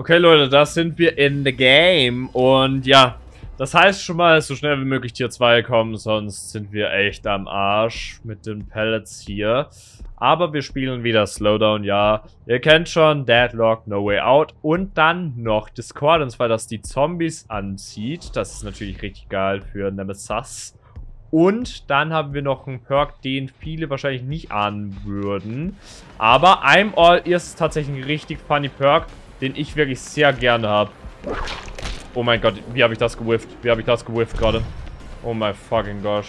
Okay, Leute, da sind wir in the game. Und ja, das heißt schon mal, so schnell wie möglich Tier 2 kommen, sonst sind wir echt am Arsch mit den Pellets hier. Aber wir spielen wieder Slowdown, ja. Ihr kennt schon Deadlock, No Way Out und dann noch Discordance, weil das die Zombies anzieht. Das ist natürlich richtig geil für Nemesis. Und dann haben wir noch einen Perk, den viele wahrscheinlich nicht ahnen würden. Aber I'm All ist tatsächlich ein richtig funny Perk, den ich wirklich sehr gerne habe. Oh mein Gott, wie habe ich das gewifft? Wie habe ich das gewifft gerade? Oh mein fucking gosh.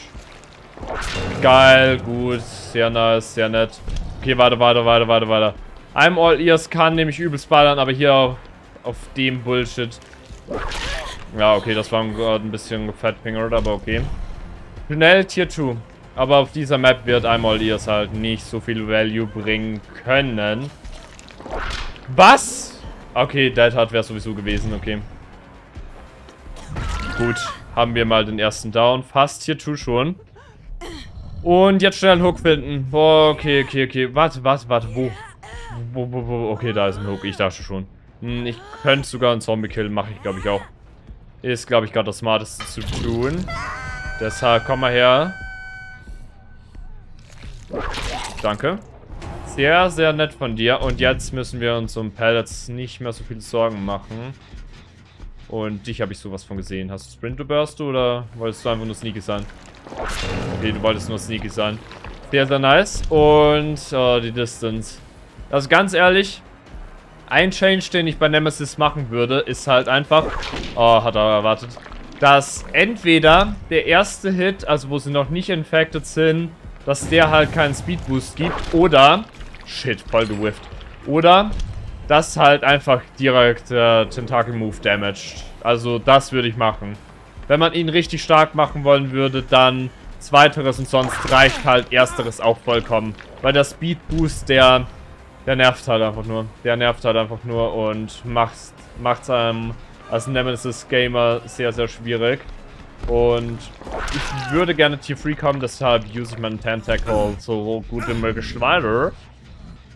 Geil, gut, sehr nice, sehr nett. Okay, warte, warte, warte, warte, warte. I'm All Ears kann nämlich übelst ballern, aber hier auf, auf dem Bullshit. Ja, okay, das war ein bisschen gefettpingert, aber okay. Schnell Tier 2. Aber auf dieser Map wird einmal ihr halt nicht so viel Value bringen können. Was? Okay, Dead Hard wäre sowieso gewesen, okay. Gut, haben wir mal den ersten Down. Fast Tier 2 schon. Und jetzt schnell einen Hook finden. Okay, okay, okay. Warte, warte, warte, wo? Wo, wo, wo? Okay, da ist ein Hook. Ich dachte schon. Hm, ich könnte sogar einen Zombie killen. Mache ich, glaube ich, auch. Ist, glaube ich, gerade das Smarteste zu tun. Deshalb komm mal her. Danke. Sehr, sehr nett von dir. Und jetzt müssen wir uns um Pellets nicht mehr so viele Sorgen machen. Und dich habe ich sowas von gesehen. Hast du Sprint Burst oder wolltest du einfach nur sneaky sein? Okay, du wolltest nur sneaky sein. Sehr, sehr nice. Und oh, die Distance. Also ganz ehrlich, ein Change, den ich bei Nemesis machen würde, ist halt einfach... Oh, hat er erwartet dass entweder der erste Hit, also wo sie noch nicht infected sind, dass der halt keinen Speed Boost gibt oder, shit, voll gewifft, oder dass halt einfach direkt äh, Tentacle Move damaged. Also das würde ich machen. Wenn man ihn richtig stark machen wollen würde, dann zweiteres und sonst reicht halt ersteres auch vollkommen. Weil der Speed Boost, der, der nervt halt einfach nur. Der nervt halt einfach nur und macht es einem als Nemesis-Gamer sehr, sehr schwierig. Und ich würde gerne Tier 3 kommen, deshalb use ich meinen Tentacle so gut wie möglich weiter.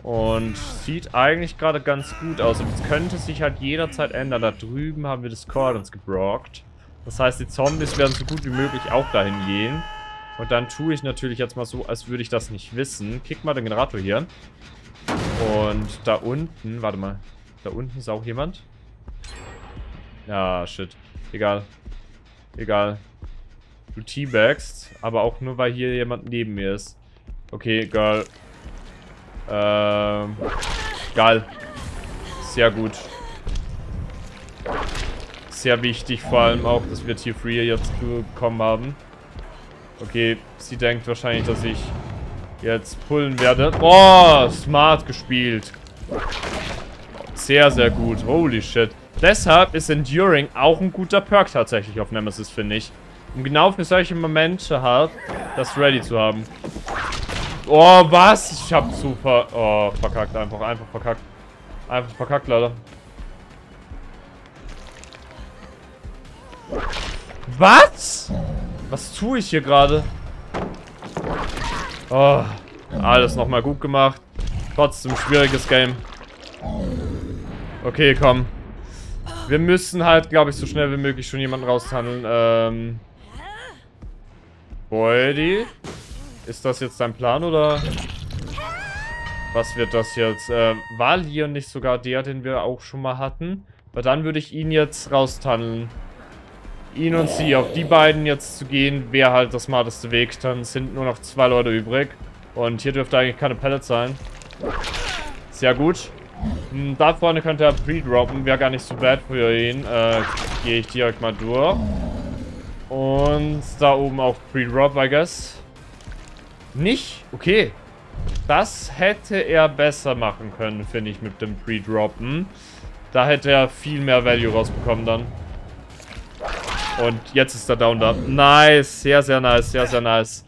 Und sieht eigentlich gerade ganz gut aus. Und es könnte sich halt jederzeit ändern. Da drüben haben wir Discordance gebrockt. Das heißt, die Zombies werden so gut wie möglich auch dahin gehen. Und dann tue ich natürlich jetzt mal so, als würde ich das nicht wissen. Kick mal den Generator hier. Und da unten, warte mal. Da unten ist auch jemand. Ja, shit. Egal. Egal. Du teabagst, aber auch nur, weil hier jemand neben mir ist. Okay, Girl. Ähm. Geil. Sehr gut. Sehr wichtig, vor allem auch, dass wir Tier 3 jetzt bekommen haben. Okay, sie denkt wahrscheinlich, dass ich jetzt pullen werde. Oh, smart gespielt. Sehr, sehr gut. Holy shit. Deshalb ist Enduring auch ein guter Perk tatsächlich auf Nemesis, finde ich. Um genau für solche Momente halt, das ready zu haben. Oh, was? Ich hab super... Oh, verkackt einfach. Einfach verkackt. Einfach verkackt, leider. Was? Was tue ich hier gerade? Oh, alles nochmal gut gemacht. Trotzdem schwieriges Game. Okay, komm. Wir müssen halt, glaube ich, so schnell wie möglich schon jemanden raushandeln. Ähm. Boydie? Ist das jetzt dein Plan oder? Was wird das jetzt? Äh, war Leon nicht sogar der, den wir auch schon mal hatten? Weil dann würde ich ihn jetzt raustandeln. Ihn und sie, auf die beiden jetzt zu gehen, wäre halt das smarteste Weg. Dann sind nur noch zwei Leute übrig. Und hier dürfte eigentlich keine Pallet sein. Sehr gut. Hm, da vorne könnte er pre-droppen. Wäre gar nicht so bad für ihn. Äh, Gehe ich direkt mal durch. Und da oben auch pre-drop, I guess. Nicht? Okay. Das hätte er besser machen können, finde ich, mit dem Pre-Droppen. Da hätte er viel mehr Value rausbekommen dann. Und jetzt ist er down da. Nice, sehr, sehr nice, sehr, sehr nice.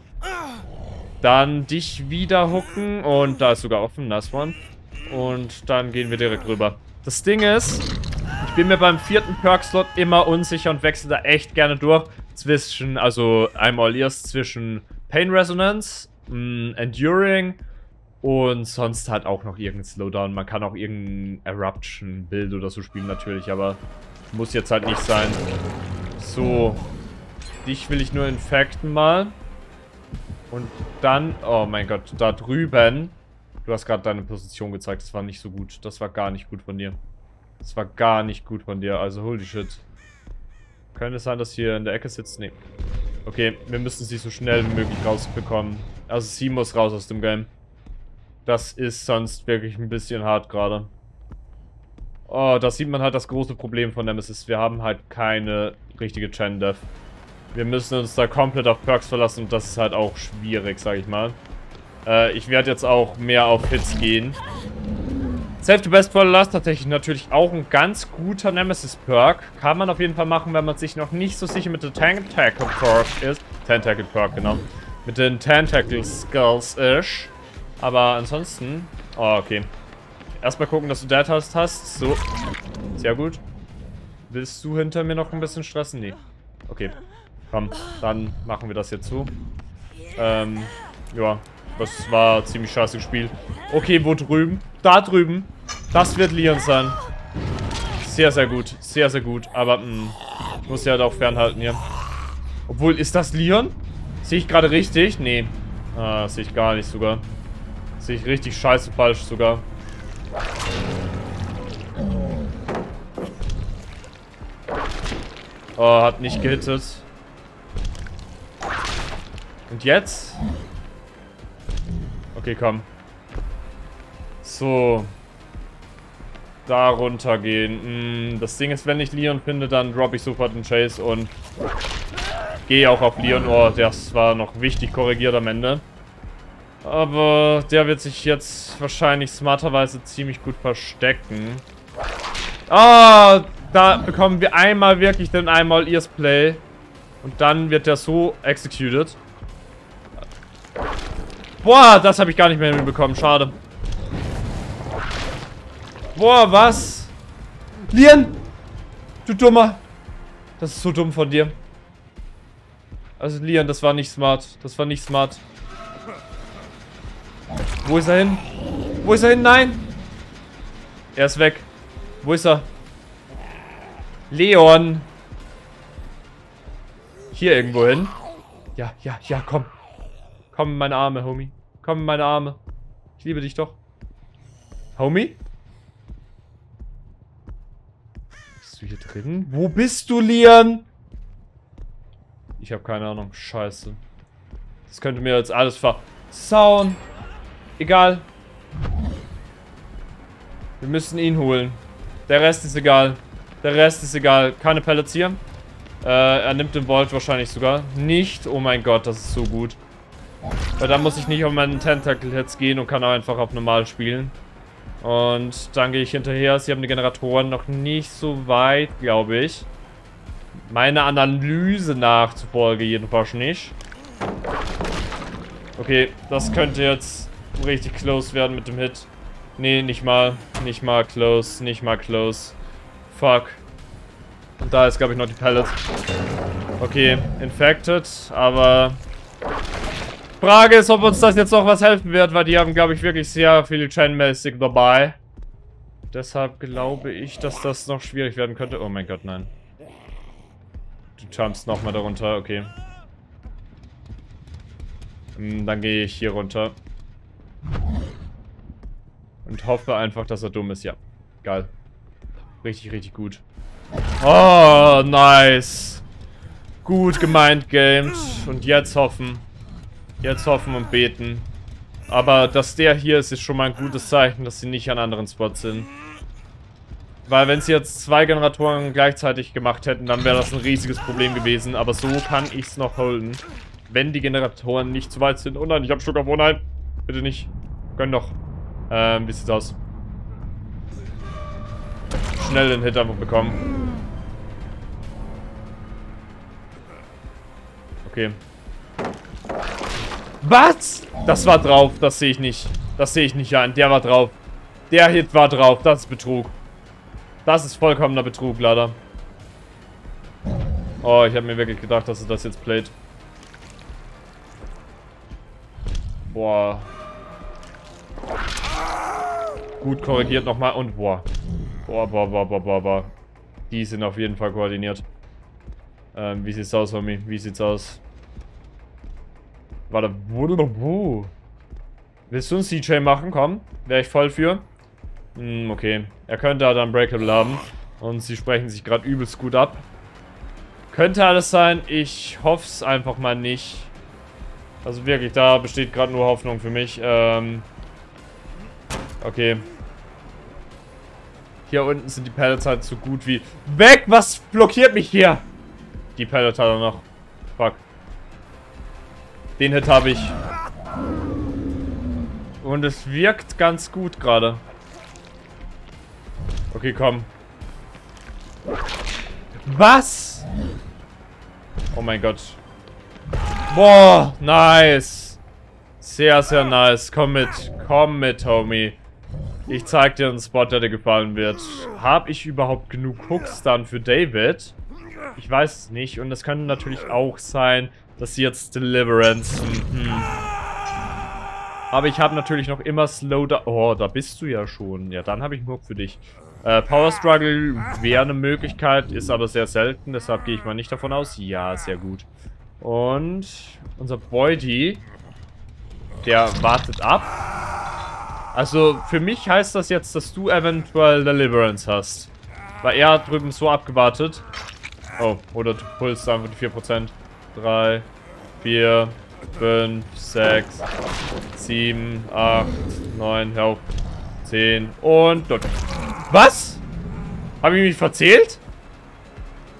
Dann dich wieder hooken und da ist sogar offen, nice one. Und dann gehen wir direkt rüber. Das Ding ist, ich bin mir beim vierten Perk-Slot immer unsicher und wechsle da echt gerne durch. Zwischen, also einmal erst zwischen Pain Resonance, mh, Enduring Und sonst halt auch noch irgendein Slowdown. Man kann auch irgendein Eruption-Bild oder so spielen natürlich, aber muss jetzt halt nicht sein. So. Dich will ich nur infekten mal. Und dann... Oh mein Gott, da drüben... Du hast gerade deine Position gezeigt. Das war nicht so gut. Das war gar nicht gut von dir. Das war gar nicht gut von dir. Also holy shit. Könnte es sein, dass hier in der Ecke sitzt? Nee. Okay, wir müssen sie so schnell wie möglich rausbekommen. Also sie muss raus aus dem Game. Das ist sonst wirklich ein bisschen hart gerade. Oh, da sieht man halt das große Problem von Nemesis. Wir haben halt keine richtige Death. Wir müssen uns da komplett auf Perks verlassen und das ist halt auch schwierig, sag ich mal. Äh, ich werde jetzt auch mehr auf Hits gehen. Save the Best for Last tatsächlich natürlich auch ein ganz guter Nemesis-Perk. Kann man auf jeden Fall machen, wenn man sich noch nicht so sicher mit der Tentacle-Perk ist. Tentacle-Perk, genau. Mit den Tentacle-Skulls ist. Aber ansonsten... Oh, okay. Erstmal gucken, dass du Dead hast, hast. So. Sehr gut. Willst du hinter mir noch ein bisschen stressen? Nee. Okay. Komm, dann machen wir das jetzt so. Ähm, ja. Das war ziemlich scheiße gespielt. Okay, wo drüben? Da drüben. Das wird Leon sein. Sehr, sehr gut. Sehr, sehr gut. Aber, mh, hm, muss ja halt auch fernhalten hier. Obwohl, ist das Leon? Sehe ich gerade richtig? Nee. Ah, sehe ich gar nicht sogar. Sehe ich richtig scheiße falsch sogar. Oh, hat nicht gehittet. Und jetzt? Okay, komm. So. Da runtergehen. Hm, das Ding ist, wenn ich Leon finde, dann droppe ich sofort den Chase und gehe auch auf Leon. Oh, das war noch wichtig korrigiert am Ende. Aber der wird sich jetzt wahrscheinlich smarterweise ziemlich gut verstecken. Ah, oh, da bekommen wir einmal wirklich den einmal Ears Play. Und dann wird der so executed. Boah, das habe ich gar nicht mehr hinbekommen. Schade. Boah, was? Lian! Du Dummer! Das ist so dumm von dir. Also Lian, das war nicht smart. Das war nicht smart. Wo ist er hin? Wo ist er hin? Nein! Er ist weg. Wo ist er? Leon! Hier irgendwo hin. Ja, ja, ja, komm. Komm in meine Arme, Homie. Komm in meine Arme. Ich liebe dich doch. Homie? Bist du hier drin? Wo bist du, Lian? Ich habe keine Ahnung. Scheiße. Das könnte mir jetzt alles versauen. Egal. Wir müssen ihn holen. Der Rest ist egal. Der Rest ist egal. Keine Pellets hier. Äh, er nimmt den Volt wahrscheinlich sogar. Nicht. Oh mein Gott, das ist so gut. Weil dann muss ich nicht auf meinen Tentacle Hits gehen und kann einfach auf normal spielen. Und dann gehe ich hinterher. Sie haben die Generatoren noch nicht so weit, glaube ich. Meine Analyse nachzufolge jedenfalls nicht. Okay, das könnte jetzt richtig close werden mit dem Hit. Nee, nicht mal. Nicht mal close. Nicht mal close. Fuck. Und da ist, glaube ich, noch die Pallet. Okay, infected, aber Frage ist, ob uns das jetzt noch was helfen wird, weil die haben, glaube ich, wirklich sehr viel Chainmäßig dabei. Deshalb glaube ich, dass das noch schwierig werden könnte. Oh mein Gott, nein. Du jumpst nochmal darunter, okay. Hm, dann gehe ich hier runter. Und hoffe einfach, dass er dumm ist. Ja, geil. Richtig, richtig gut. Oh, nice. Gut gemeint, Games. Und jetzt hoffen. Jetzt hoffen und beten. Aber dass der hier ist, ist schon mal ein gutes Zeichen, dass sie nicht an anderen Spots sind. Weil wenn sie jetzt zwei Generatoren gleichzeitig gemacht hätten, dann wäre das ein riesiges Problem gewesen. Aber so kann ich es noch holen. Wenn die Generatoren nicht zu weit sind. Oh nein, ich habe Schluck auf. Oh nein. Bitte nicht. Gönn doch. Ähm, wie sieht's aus? Schnell den Hit einfach bekommen. Okay. Was? Das war drauf. Das sehe ich nicht. Das sehe ich nicht ein. Der war drauf. Der Hit war drauf. Das ist Betrug. Das ist vollkommener Betrug, leider. Oh, ich habe mir wirklich gedacht, dass er das jetzt playt. Boah. Gut korrigiert nochmal und boah. Boah, boah, boah, boah, boah, boah. Die sind auf jeden Fall koordiniert. Ähm, wie sieht's aus, Homie? Wie sieht's aus? Warte, wo? Willst du ein CJ machen? Komm, wäre ich voll für. Hm, okay. Er könnte halt Unbreakable haben. Und sie sprechen sich gerade übelst gut ab. Könnte alles sein. Ich hoffe es einfach mal nicht. Also wirklich, da besteht gerade nur Hoffnung für mich. Ähm, okay. Hier unten sind die Pellets halt so gut wie... Weg! Was blockiert mich hier? Die Pellet hat er noch. Fuck. Den Hit habe ich. Und es wirkt ganz gut gerade. Okay, komm. Was? Oh mein Gott. Boah, nice. Sehr, sehr nice. Komm mit. Komm mit, Homie. Ich zeig dir einen Spot, der dir gefallen wird. Hab ich überhaupt genug Hooks dann für David? Ich weiß es nicht. Und es könnte natürlich auch sein, dass sie jetzt Deliverance... Mhm. Aber ich habe natürlich noch immer Slowdown... Oh, da bist du ja schon. Ja, dann habe ich einen Hook für dich. Äh, Power Struggle wäre eine Möglichkeit, ist aber sehr selten. Deshalb gehe ich mal nicht davon aus. Ja, sehr gut. Und unser Boydie, der wartet ab. Also für mich heißt das jetzt, dass du eventuell Deliverance hast. Weil er hat drüben so abgewartet. Oh, oder du pulst einfach die 4%. 3, 4, 5, 6, 7, 8, 9, hör auf. 10 und dort. Was? Habe ich mich verzählt?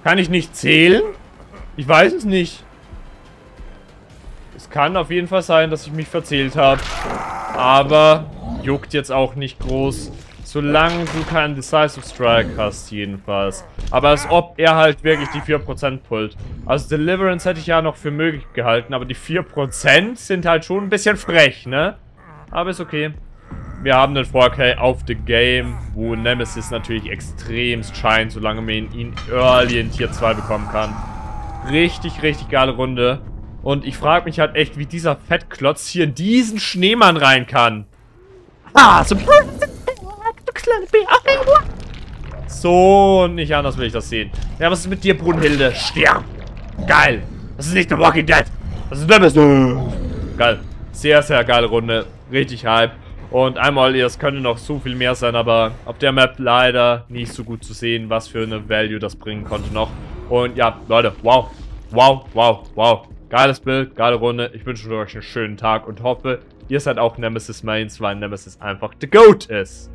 Kann ich nicht zählen? Ich weiß es nicht. Es kann auf jeden Fall sein, dass ich mich verzählt habe. Aber juckt jetzt auch nicht groß. Solange du keinen Decisive Strike hast, jedenfalls. Aber als ob er halt wirklich die 4% pullt. Also Deliverance hätte ich ja noch für möglich gehalten, aber die 4% sind halt schon ein bisschen frech, ne? Aber ist okay. Wir haben den 4K auf the Game, wo Nemesis natürlich extremst scheint, solange man ihn early in Tier 2 bekommen kann. Richtig, richtig geile Runde. Und ich frage mich halt echt, wie dieser Fettklotz hier in diesen Schneemann rein kann. Ah, so... So, nicht anders will ich das sehen. Ja, was ist mit dir, Brunhilde? Stirb! Geil! Das ist nicht The Walking Dead! Das ist Nemesis! Geil. Sehr, sehr geile Runde. Richtig hype. Und einmal, es könnte noch so viel mehr sein, aber auf der Map leider nicht so gut zu sehen, was für eine Value das bringen konnte noch. Und ja, Leute, wow, wow, wow, wow. Geiles Bild, geile Runde. Ich wünsche euch einen schönen Tag und hoffe, ihr seid auch Nemesis Mains, weil Nemesis einfach the GOAT ist.